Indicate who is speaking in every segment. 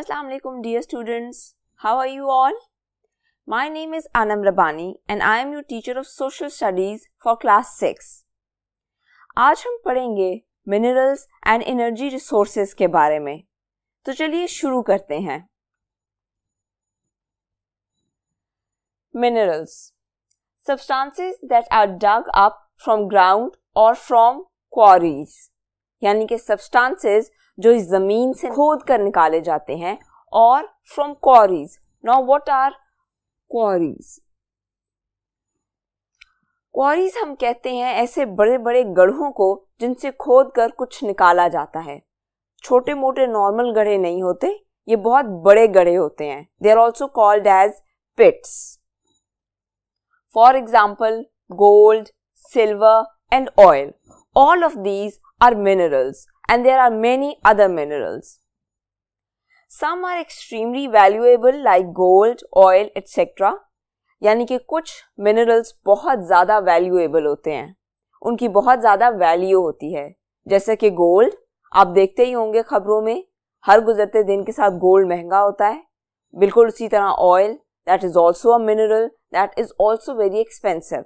Speaker 1: Assalamu alaikum dear students. How are you all? My name is Anam Rabani and I am your teacher of social studies for class 6. आज हम पढ़ेंगे minerals and energy resources के बारे में तो चलिए शुरू करते हैं minerals substances that are dug up from ground or from quarries यानी कि substances जो इस ज़मीन से खोद कर निकाले जाते हैं और from quarries now what are quarries quarries हम कहते हैं ऐसे बड़े बड़े गढ़ों को जिनसे खोद कर कुछ निकाला जाता है। छोटे मोटे नॉर्मल गढ़े नहीं होते, ये बहुत बड़े गढ़े होते हैं। They are also called as pits for example gold silver and oil all of these are minerals and there are many other minerals. Some are extremely valuable like gold, oil, etc. यानी कि कुछ minerals बहुत ज़्यादा valuable होते हैं उनकी बहुत ज़्यादा वैल्यू होती है जैसे कि गोल्ड आप देखते ही होंगे खबरों में हर गुजरते दिन के साथ गोल्ड महँगा होता है बिल्कुल उसी तरह oil that is also a mineral that is also very expensive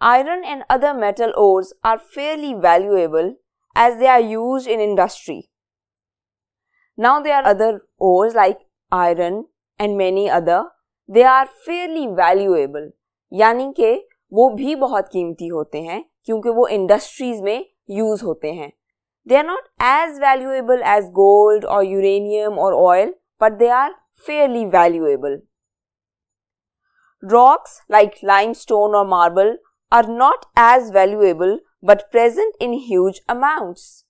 Speaker 1: Iron and other metal ores are fairly valuable as they are used in industry. Now there are other ores like iron and many other. They are fairly valuable. यानी कि वो भी बहुत कीमती होते हैं क्योंकि वो इंडस्ट्रीज़ में यूज़ होते हैं they are not as valuable as gold और यूरेनियम और oil but they are fairly valuable rocks like limestone or marble are not as valuable but present in huge amounts.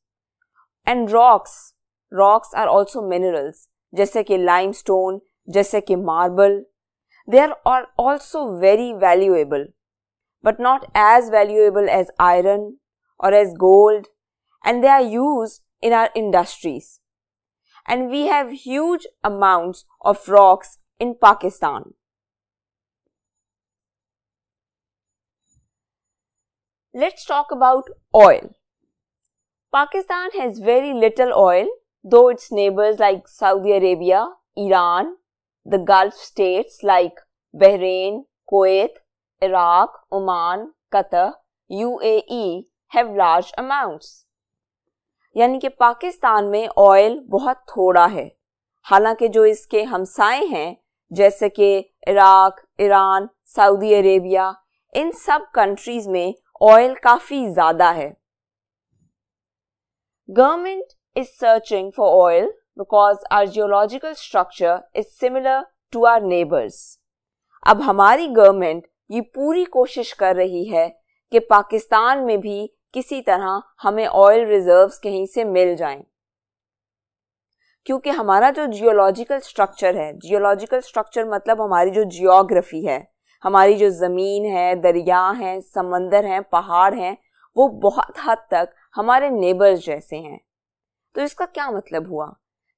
Speaker 1: And rocks, rocks are also minerals, जैसे कि limestone, जैसे कि marble. They are also very valuable, but not as valuable as iron or as gold, and they are used in our industries. And we have huge amounts of rocks in Pakistan. Let's talk about oil. Pakistan has very little oil, though its neighbors like Saudi Arabia, Iran, the Gulf states like Bahrain, Kuwait, Iraq, Oman, Qatar, UAE have large amounts. यानी कि पाकिस्तान में oil बहुत थोड़ा है हालाँकि जो इसके हमसाए हैं जैसे कि इराक ईरान सऊदी अरेबिया इन सब कंट्रीज़ में ऑयल काफ़ी ज़्यादा है। Government is searching for oil because our geological structure is similar to our neighbours अब हमारी गवर्नमेंट ये पूरी कोशिश कर रही है कि पाकिस्तान में भी किसी तरह हमें ऑयल रिजर्व्स कहीं से मिल जाएँ। क्योंकि हमारा जो जियोलॉजिकल स्ट्रक्चर है जियोलॉजिकल स्ट्रक्चर मतलब हमारी जो जियोग्राफी है हमारी जो ज़मीन है, दरिया हैं, समंदर हैं, पहाड़ हैं, वो बहुत हद तक हमारे नेबर्स जैसे हैं। तो इसका क्या मतलब हुआ?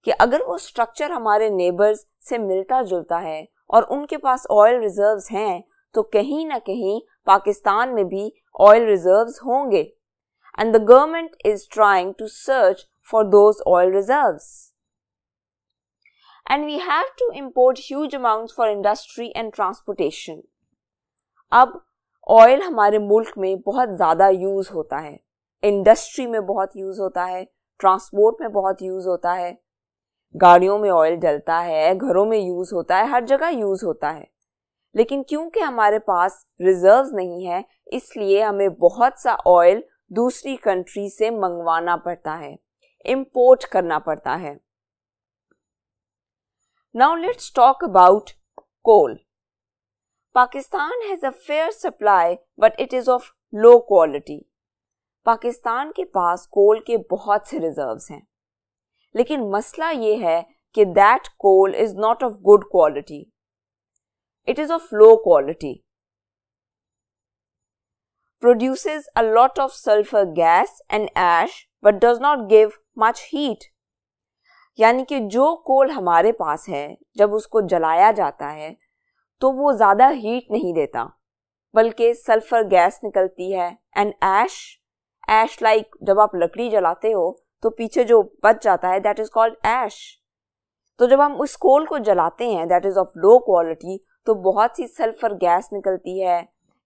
Speaker 1: कि अगर वो स्ट्रक्चर हमारे नेबर्स से मिलता जुलता है और उनके पास ऑयल रिजर्व्स हैं तो कहीं ना कहीं पाकिस्तान में भी ऑयल रिजर्व्स होंगे। And the government is trying to search for those oil reserves and we have to import huge amounts for industry and transportation. अब ऑयल हमारे मुल्क में बहुत ज़्यादा यूज़ होता है। इंडस्ट्री में बहुत यूज़ होता है। ट्रांसपोर्ट में बहुत यूज़ होता है। गाड़ियों में ऑयल डलता है, घरों में यूज़ होता है, हर जगह यूज़ होता है। लेकिन क्योंकि हमारे पास रिजर्व्स नहीं है, इसलिए हमें बहुत सा ऑयल दूसरी कंट्री से मंगवाना पड़ता है। इम्पोर्ट करना पड़ता है। Now let's talk about coal Pakistan has a fair supply but it is of low quality Pakistan के पास कोल के बहुत से रिज़र्व हैं। लेकिन मसला ये है कि that coal is not of good quality it is of low quality produce a lot of sulphur gas and ash but does not give much heat यानी कि जो कोल हमारे पास है, जब उसको जलाया जाता है तो वो ज़्यादा हीट नहीं देता, बल्कि सल्फ़र गैस निकलती है एंड ऐश ऐश लाइक जब आप लकड़ी जलाते हो तो पीछे जो बच जाता है दैट इज़ कॉल्ड ऐश तो जब हम उस कोल को जलाते हैं that is of low quality तो बहुत सी सल्फ़र गैस निकलती है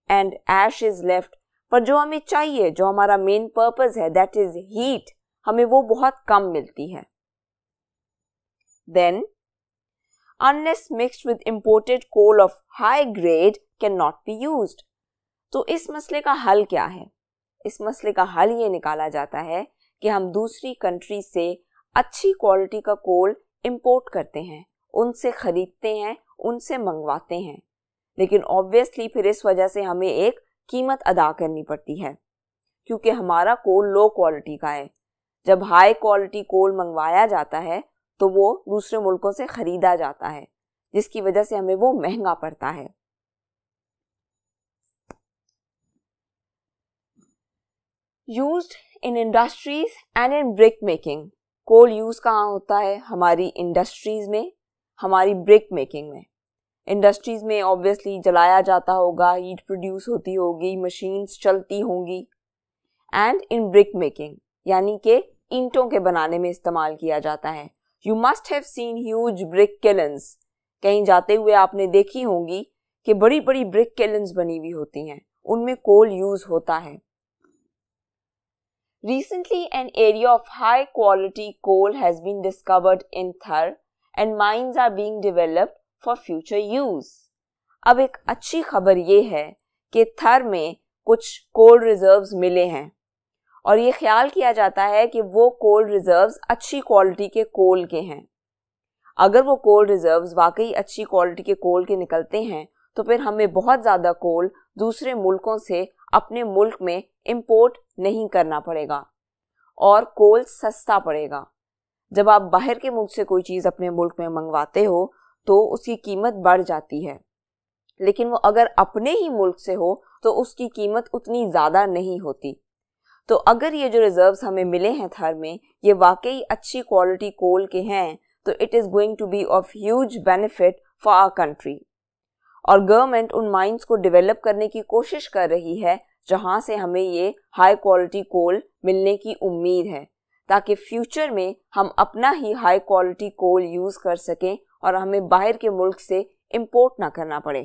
Speaker 1: एंड ऐश इज़ लेफ़्ट पर जो हमें चाहिए, जो हमारा मेन पर्पज है दैट इज़ हीट हमें वो बहुत कम मिलती है. Then mixed with imported coal of high grade can not be use तो इस मसले का हल क्या है? इस मसले का हल ये निकाला जाता है कि हम दूसरी कंट्री से अच्छी क्वालिटी का कोल इंपोर्ट करते हैं, उनसे खरीदते हैं, उनसे मंगवाते हैं। लेकिन ऑब्वियसली फिर इस वजह से हमें एक कीमत अदा करनी पड़ती है, क्योंकि हमारा कोल लो क्वालिटी का है। जब हाई क्वालिटी कोल मंगवाया जाता है तो वो दूसरे मुल्कों से खरीदा जाता है, जिसकी वजह से हमें वो महँगा पड़ता है। Use in industries and in brick making coal use कहाँ होता है? हमारी इंडस्ट्रीज़ में, हमारी ब्रिक मेकिंग में। इंडस्ट्रीज़ में ऑब्वियसली जलाया जाता होगा हीट प्रोड्यूस होती होगी मशीन्स चलती होंगी। एंड इन ब्रिक मेकिंग यानी कि ईंटों के बनाने में इस्तेमाल किया जाता है। You must have seen huge brick kilns कहीं जाते हुए आपने देखी होंगी कि बड़ी बड़ी ब्रिक किलन्स बनी हुई होती हैं। उनमें कोल यूज़ होता है। Recently an area of high quality coal has been discovered in Thar and mines are being developed for future use अब एक अच्छी खबर ये है कि थर में कुछ कोल रिजर्व्स मिले हैं। और ये ख्याल किया जाता है कि वो कोल रिजर्व्स अच्छी क्वालिटी के कोल के हैं। अगर वो कोल रिजर्व्स वाकई अच्छी क्वालिटी के कोल के निकलते हैं तो फिर हमें बहुत ज़्यादा कोल दूसरे मुल्कों से अपने मुल्क में इम्पोर्ट नहीं करना पड़ेगा और कोल सस्ता पड़ेगा। जब आप बाहर के मुल्क से कोई चीज़ अपने मुल्क में मंगवाते हो तो उसकी कीमत बढ़ जाती है। लेकिन वो अगर अपने ही मुल्क से हो तो उसकी कीमत उतनी ज़्यादा नहीं होती। तो अगर ये जो रिजर्व्स हमें मिले हैं थर में, ये वाकई अच्छी क्वालिटी कोल के हैं तो it is going to be of huge benefit for our country और गवर्नमेंट उन माइंस को डेवलप करने की कोशिश कर रही है, जहाँ से हमें ये हाई क्वालिटी कोल मिलने की उम्मीद है, ताकि फ्यूचर में हम अपना ही हाई क्वालिटी कोल यूज़ कर सकें और हमें बाहर के मुल्क से इम्पोर्ट ना करना पड़े।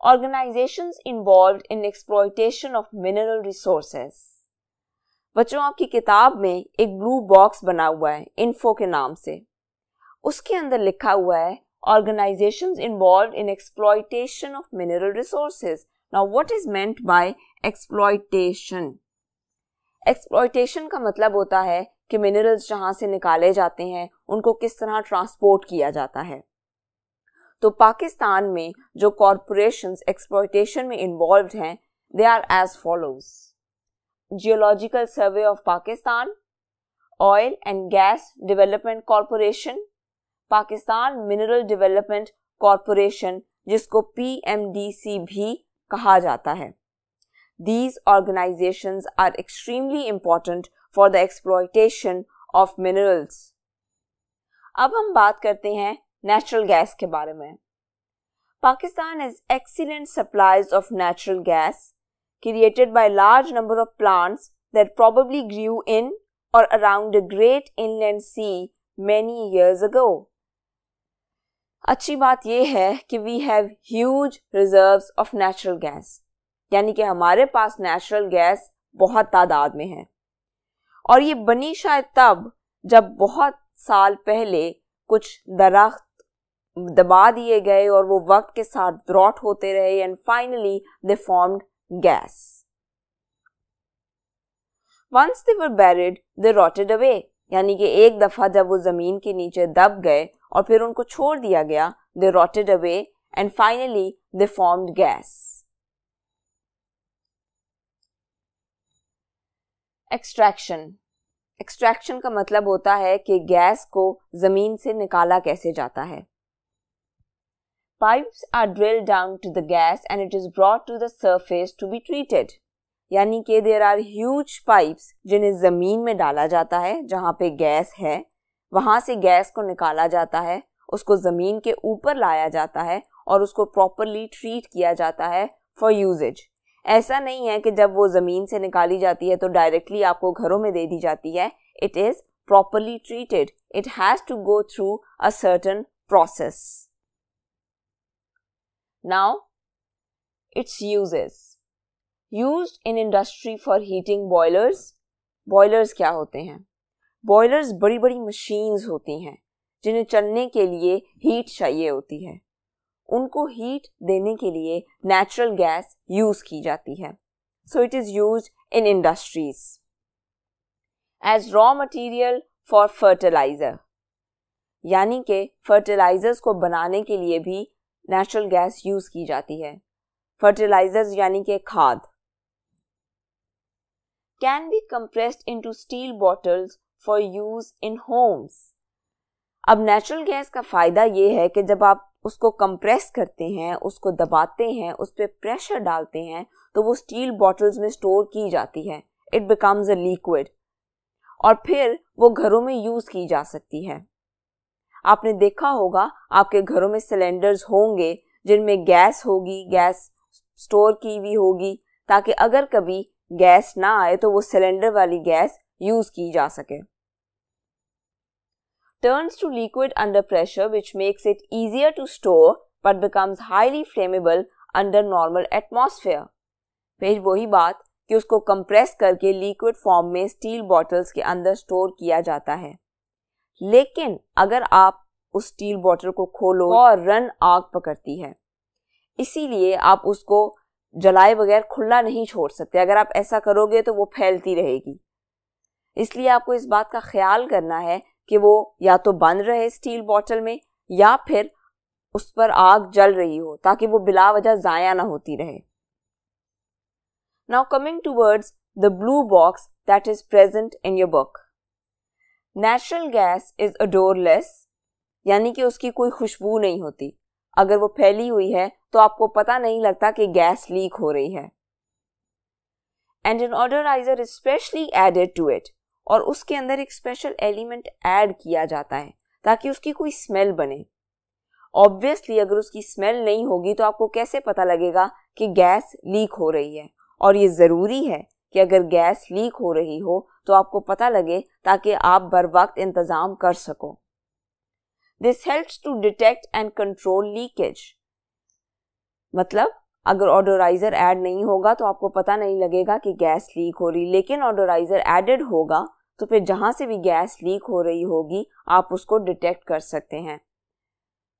Speaker 1: Organisations involve in exploitation of mineral resources बच्चों आपकी किताब में एक ब्लू बॉक्स बना हुआ है इन्फो के नाम से उसके अंदर लिखा हुआ है organizations involved in exploitation of mineral resources. Now, what is meant by exploitation? Exploitation का मतलब होता है कि मिनरल्स जहाँ से निकाले जाते हैं उनको किस तरह ट्रांसपोर्ट किया जाता है तो पाकिस्तान में जो कॉरपोरेशन एक्सप्लॉयटेशन में इन्वॉल्व हैं they are as follows geological survey of Pakistan oil and gas development corporation Pakistan mineral development corporation जिसको पीएमडीसी भी कहा जाता है। These organisations are extremely important for the exploitation of minerals अब हम बात करते हैं नेचुरल गैस के बारे में Pakistan is excellent supplies of natural gas created by large number of plants that probably grew in or around a great inland sea many years ago. अच्छी बात यह है कि we have huge reserves of natural gas यानी कि हमारे पास natural gas बहुत तादाद में है और ये बनी शायद तब, जब बहुत साल पहले कुछ दरख्त दबा दिए गए और वो वक्त के साथ ड्रॉट होते रहे and finally they formed gas once they were buried they rotted away यानी कि एक दफ़ा जब वो ज़मीन के नीचे दब गए और फिर उनको छोड़ दिया गया they rotted away and finally they formed gas extraction extraction का मतलब होता है कि गैस को ज़मीन से निकाला कैसे जाता है। Pipes are drill down to the gas and it is brought to the surface to be treated यानी कि देर आर ह्यूज पाइप्स जिन्हें ज़मीन में डाला जाता है, जहाँ पे गैस है, वहाँ से गैस को निकाला जाता है, उसको ज़मीन के ऊपर लाया जाता है और उसको प्रॉपरली ट्रीट किया जाता है फॉर यूजेज ऐसा नहीं है कि जब वो ज़मीन से निकाली जाती है तो डायरेक्टली आपको घरों में दे दी जाती है it is properly treated it has to go through a certain process. Now, its uses. Used in industry for heating boilers. Boilers क्या होते हैं? Boilers बड़ी बड़ी machines होती हैं जिन्हें चलने के लिए हीट चाहिए होती है। उनको हीट देने के लिए नेचुरल गैस यूज़ की जाती है। So it is use in industries as raw material for fertiliser यानी कि फर्टिलाइजर्स को बनाने के लिए भी नेचुरल गैस यूज़ की जाती है। फर्टिलाइजर्स यानी कि खाद। Can be compressed into steel bottles for use in homes अब नेचुरल गैस का फ़ायदा ये है कि जब आप उसको कंप्रेस करते हैं, उसको दबाते हैं, उस पर प्रेशर डालते हैं तो वो स्टील बॉटल्स में स्टोर की जाती है। इट बिकम्स अ लिक्विड और फिर वो घरों में यूज़ की जा सकती है। आपने देखा होगा, आपके घरों में सिलेंडर्स होंगे, जिनमें गैस होगी, गैस स्टोर की हुई होगी, ताकि अगर कभी गैस ना आए तो वो सिलेंडर वाली गैस यूज़ की जा सके। Turns to liquid under pressure, which makes it easier to store, but becomes highly flammable under normal atmosphere फिर वही बात कि उसको कंप्रेस करके लिक्विड फॉर्म में स्टील बॉटल्स के अंदर स्टोर किया जाता है। लेकिन अगर आप उस स्टील बॉटल को खोलो और रन आग पकड़ती है इसीलिए आप उसको जलाए बगैर खुला नहीं छोड़ सकते। अगर आप ऐसा करोगे तो वो फैलती रहेगी। इसलिए आपको इस बात का ख्याल करना है कि वो या तो बंद रहे स्टील बॉटल में या फिर उस पर आग जल रही हो ताकि वो बिला वजह जाया ना होती रहे। Now coming towards the blue box that is present in your book. Natural gas is odorless, यानी कि उसकी कोई खुशबू नहीं होती। अगर वो फैली हुई है तो आपको पता नहीं लगता कि गैस लीक हो रही है। And an odoriser specially added to it और उसके अंदर एक स्पेशल एलिमेंट ऐड किया जाता है, ताकि उसकी कोई स्मेल बने। ऑब्वियसली अगर उसकी स्मेल नहीं होगी तो आपको कैसे पता लगेगा कि गैस लीक हो रही है? और ये ज़रूरी है कि अगर गैस लीक हो रही हो तो आपको पता लगे ताकि आप बर वक्त इंतज़ाम कर सको। This helps to detect and control leakage मतलब अगर ऑर्डोराइजर ऐड नहीं होगा तो आपको पता नहीं लगेगा कि गैस लीक हो रही, लेकिन ऑर्डोराइजर एडेड होगा तो फिर जहाँ से भी गैस लीक हो रही होगी, आप उसको डिटेक्ट कर सकते हैं।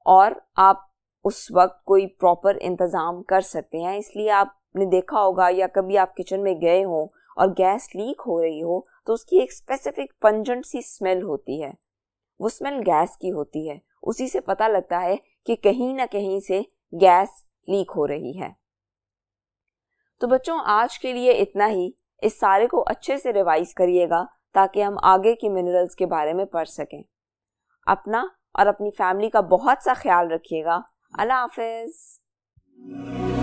Speaker 1: और आप उस वक्त कोई प्रॉपर इंतज़ाम कर सकते हैं, इसलिए आपने देखा होगा या कभी आप किचन में गए हो और गैस लीक हो रही हो तो उसकी एक स्पेसिफिक पंजेंट सी स्मेल होती है। वो स्मेल गैस की होती है। उसी से पता लगता है कि कहीं ना कहीं से गैस लीक हो रही है। तो बच्चों, आज के लिए इतना ही। इस सारे को अच्छे से रिवाइज करिएगा ताकि हम आगे के मिनरल्स के बारे में पढ़ सकें। अपना और अपनी फैमिली का बहुत सा ख्याल रखिएगा। अल्लाह हाफिज़।